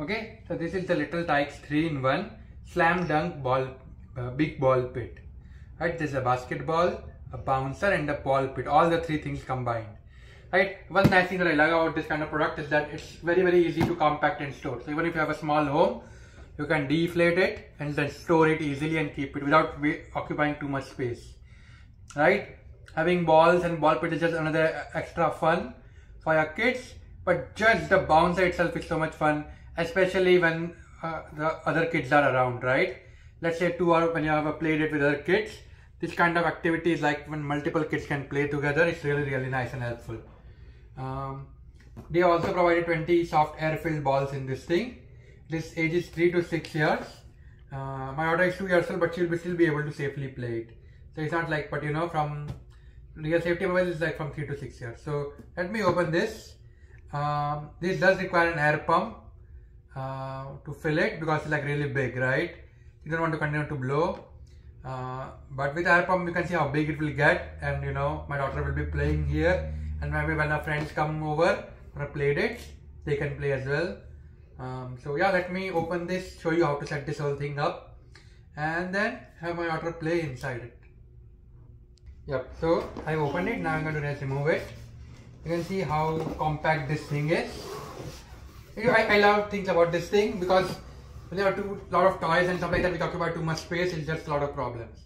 Okay, so this is the Little Tikes 3 in 1 slam dunk ball, uh, big ball pit. Right, there's a basketball, a bouncer, and a ball pit. All the three things combined. Right, one nice thing that I like about this kind of product is that it's very very easy to compact and store. So even if you have a small home, you can deflate it and then store it easily and keep it without occupying too much space. Right, having balls and ball pit is just another extra fun for your kids. But just the bouncer itself is so much fun especially when uh, the other kids are around, right? Let's say two or when you have a play date with other kids, this kind of activity is like when multiple kids can play together, it's really really nice and helpful. Um, they also provided 20 soft air-filled balls in this thing. This age is 3 to 6 years. Uh, my daughter is 2 years old, but she'll be still be able to safely play it. So it's not like, but you know, from real safety mobile is like from 3 to 6 years. So let me open this. Um, this does require an air pump uh, to fill it because it's like really big, right? You don't want to continue to blow. Uh, but with air pump, you can see how big it will get. And you know, my daughter will be playing here. And maybe when our friends come over for a play date, they can play as well. Um, so yeah, let me open this, show you how to set this whole thing up. And then have my daughter play inside it. Yep, so I opened it. Now I'm going to just remove it. You can see how compact this thing is. I, I love things about this thing because when there are too lot of toys and stuff like that which occupy too much space, it's just a lot of problems.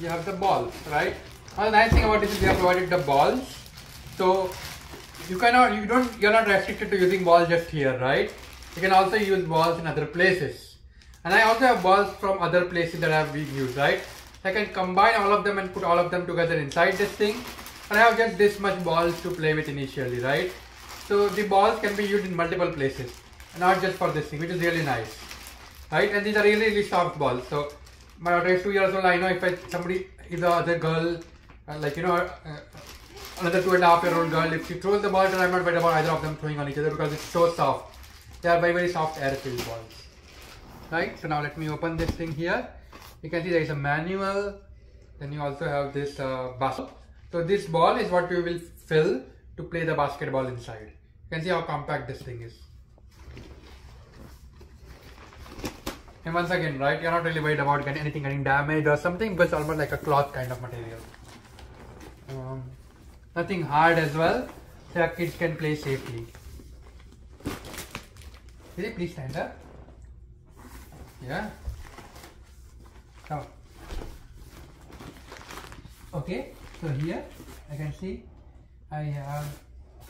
You have the balls, right? Well, the nice thing about this is they have provided the balls. So you cannot, you don't, you're not restricted to using balls just here, right? You can also use balls in other places. And I also have balls from other places that I have been used, right? I can combine all of them and put all of them together inside this thing. And I have just this much balls to play with initially, right? So the balls can be used in multiple places, not just for this thing, which is really nice, right? And these are really, really soft balls. So my daughter is two years old. I know if I, somebody, is the other girl, uh, like you know, uh, another two and a half year old girl, if she throws the ball, then I'm not worried about either of them throwing on each other because it's so soft. They are very, very soft air-filled balls, right? So now let me open this thing here. You can see there is a manual. Then you also have this uh. So this ball is what we will fill to play the basketball inside. You can see how compact this thing is. And once again, right, you're not really worried about getting anything getting damaged or something because it's almost like a cloth kind of material. Um, nothing hard as well, so your kids can play safely. Will you please stand up? Yeah. Come on. Okay, so here I can see I have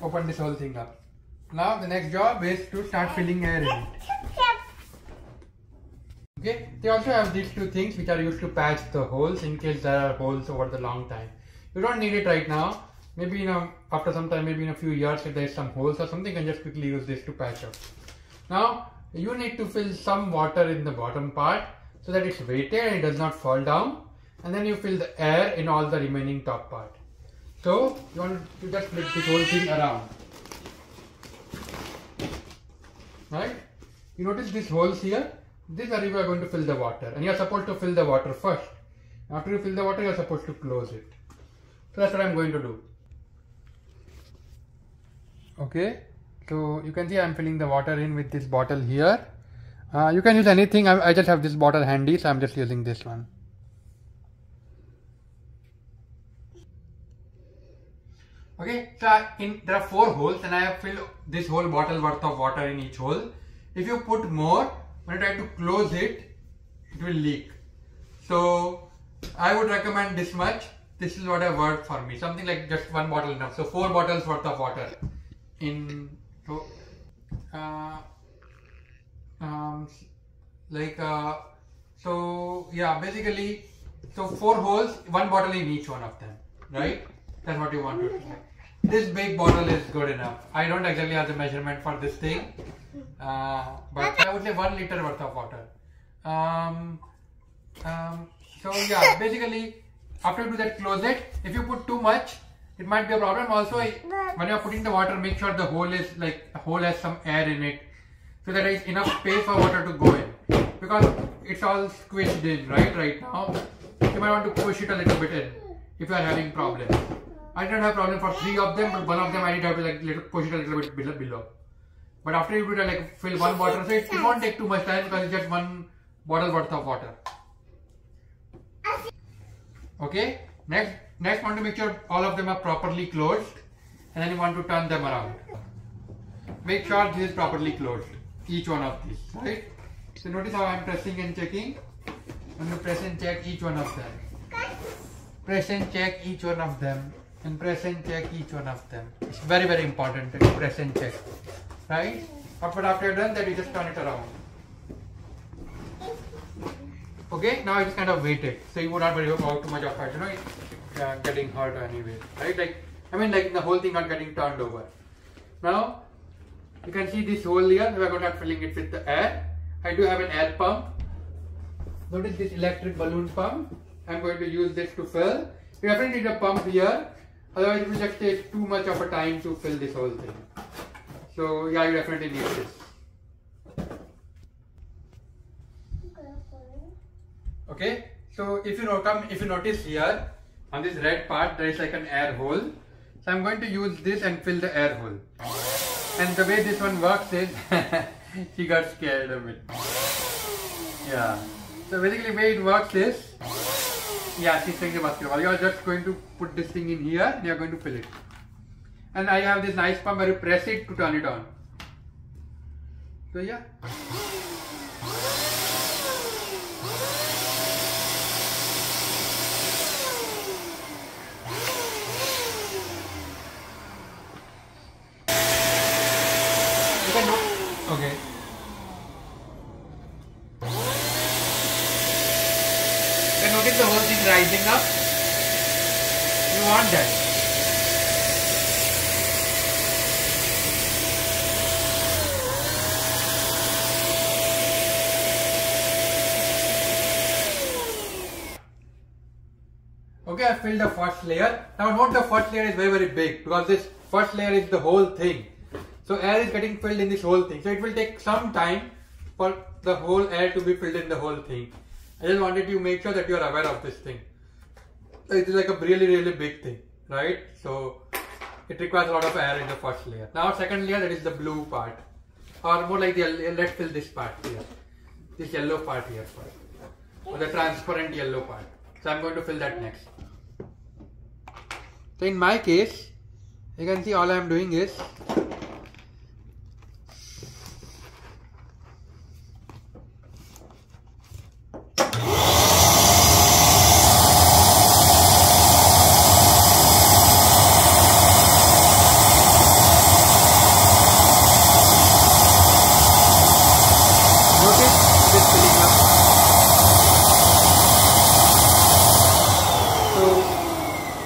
opened this whole thing up. Now the next job is to start filling air in it. Okay, they also have these two things which are used to patch the holes in case there are holes over the long time. You don't need it right now. Maybe you know after some time, maybe in a few years if there is some holes or something, you can just quickly use this to patch up. Now you need to fill some water in the bottom part so that it's weighted and it does not fall down and then you fill the air in all the remaining top part. So you want to just flip this whole thing around. Right? You notice these holes here? Is where you are going to fill the water. And you are supposed to fill the water first. After you fill the water, you are supposed to close it. So that's what I am going to do. Okay. So you can see I am filling the water in with this bottle here. Uh, you can use anything. I, I just have this bottle handy, so I'm just using this one. Okay, so in there are four holes and I have filled this whole bottle worth of water in each hole. If you put more, when you try to close it, it will leak. So I would recommend this much. This is what I worked for me. Something like just one bottle enough. So four bottles worth of water in so uh, um, like uh, so yeah basically so four holes one bottle in each one of them right that's what you want to do. This big bottle is good enough. I don't exactly have the measurement for this thing, uh, but I would say one liter worth of water. Um, um, so yeah, basically after you do that, close it. If you put too much, it might be a problem. Also, when you are putting the water, make sure the hole is like the hole has some air in it, so that there is enough space for water to go in. Because it's all squished in, right? Right now, you might want to push it a little bit in if you are having problems. I didn't have problem for three of them, but one of them I did have to like little, push it a little bit below. But after you do that, like fill one water, so it, it won't take too much time because it's just one bottle worth of water. Okay. Next, next want to make sure all of them are properly closed, and then you want to turn them around. Make sure this is properly closed, each one of these, right? So notice how I'm pressing and checking. I'm going to press and check each one of them. Press and check each one of them, and press and check each one of them. It's very very important to press and check, right? But after you're done, that you just turn it around. Okay, now I just kind of waited, so you would not worry about too much of it, you know, uh, getting hurt anyway, right? Like, I mean, like the whole thing not getting turned over. Now, you can see this hole here, we are going to start filling it with the air. I do have an air pump. Notice this electric balloon pump. I'm going to use this to fill. You definitely need a pump here, otherwise it will just take too much of a time to fill this whole thing. So yeah, you definitely need this. Okay, so if you come, if you notice here on this red part, there is like an air hole. So I'm going to use this and fill the air hole. And the way this one works is, she got scared of it. Yeah. So basically, the way it works is, yeah, she's saying the basketball. You are just going to put this thing in here, and you are going to fill it. And I have this nice pump where you press it to turn it on. So yeah. Okay. Can notice the whole thing rising up? You want that. Okay, I filled the first layer. Now note the first layer is very very big because this first layer is the whole thing. So air is getting filled in this whole thing. So it will take some time for the whole air to be filled in the whole thing. I just wanted to make sure that you are aware of this thing. It is like a really really big thing, right? So it requires a lot of air in the first layer. Now second layer that is the blue part. Or more like the let's fill this part here. This yellow part here first. Or the transparent yellow part. So I'm going to fill that next. So in my case, you can see all I'm doing is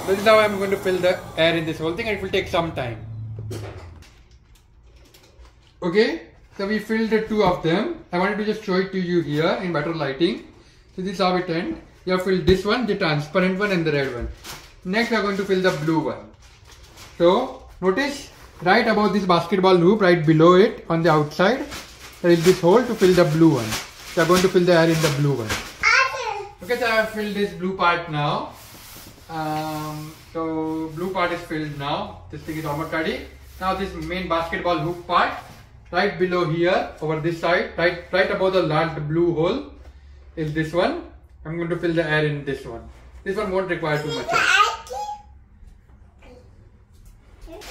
this is how I'm going to fill the air in this whole thing and it will take some time. Okay, so we filled the two of them. I wanted to just show it to you here in better lighting. So this is how it ends. You have filled this one, the transparent one and the red one. Next we are going to fill the blue one. So notice right above this basketball hoop, right below it on the outside, there is this hole to fill the blue one. So I'm going to fill the air in the blue one. Okay, so I have filled this blue part now. Um, so blue part is filled now. This thing is almost ready. Now this main basketball hoop part, right below here, over this side, right right above the large blue hole, is this one. I'm going to fill the air in this one. This one won't require too much air.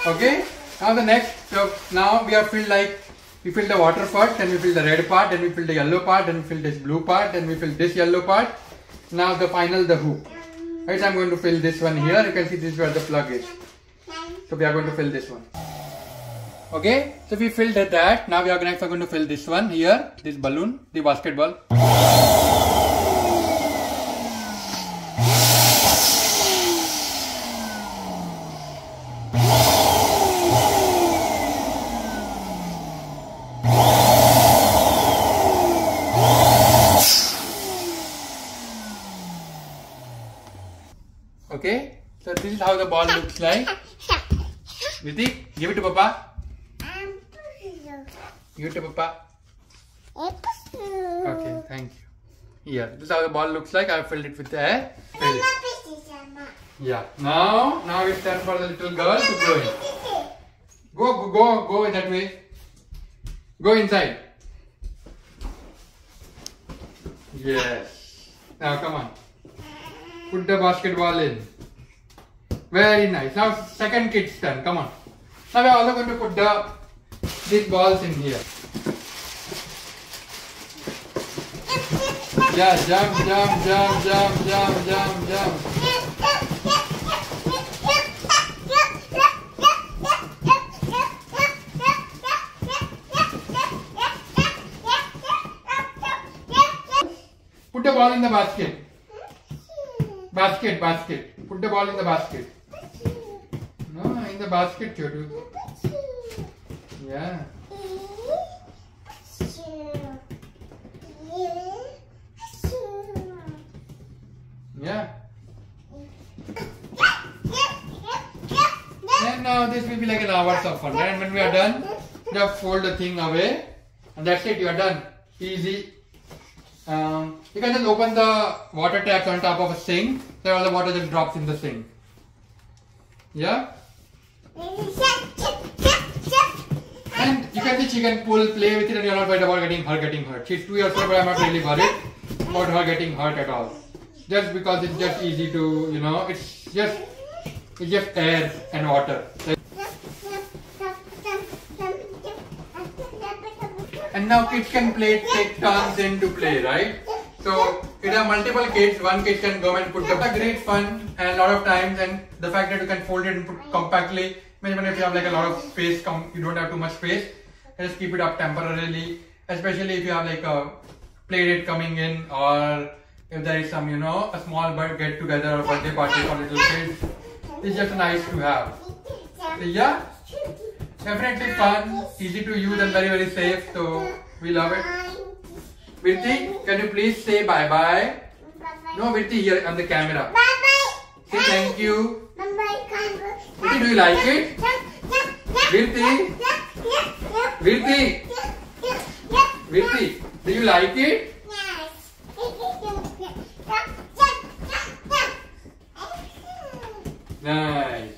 Okay. Now the next. So now we have filled like we fill the water first, then we fill the red part, then we fill the yellow part, then we fill this blue part, then we fill this yellow part. Now the final the hoop. Right, I'm going to fill this one here. You can see this is where the plug is. So we are going to fill this one. Okay, so we filled that. Now we are going to fill this one here, this balloon, the basketball. Okay, so this is how the ball looks like. Viti, give it to Papa. Give it to Papa. Okay, thank you. Yeah, this is how the ball looks like. I filled it with air. Filled it. Yeah. Now, now it's time for the little girl to in. Go, go, go, go that way. Go inside. Yes. Now come on. Put the basketball in. Very nice. Now second kid's turn. Come on. Now we are also going to put the these balls in here. Yeah, jump, jump, jump, jump, jump, jump, jump. Put the ball in the basket. Basket, basket. Put the ball in the basket. In the basket, Chotu. Yeah. Yeah. And now this will be like an hours of fun. And when we are done, just fold the thing away. And that's it, you are done. Easy. Um, you can just open the water taps on top of a sink. So all the water just drops in the sink. Yeah? And you can see she can pull, play with it and you're not worried about getting her getting hurt. She's two years old but I'm not really worried about her getting hurt at all. Just because it's just easy to, you know, it's just, it's just air and water. And now kids can play, take turns in to play, right? So it have multiple kids, one kid can go and put the a great fun and a lot of times and the fact that you can fold it and put compactly, even if you have like a lot of space, come you don't have too much space, just keep it up temporarily, especially if you have like a play date coming in or if there is some, you know, a small get together or birthday party for little kids. It's just nice to have. So, yeah, definitely fun, easy to use and very very safe. So we love it. Virti, can you please say bye bye? No, Virti here on the camera. Say thank you. Do you like it? Virti, Virti, Virti, do you like it? Nice.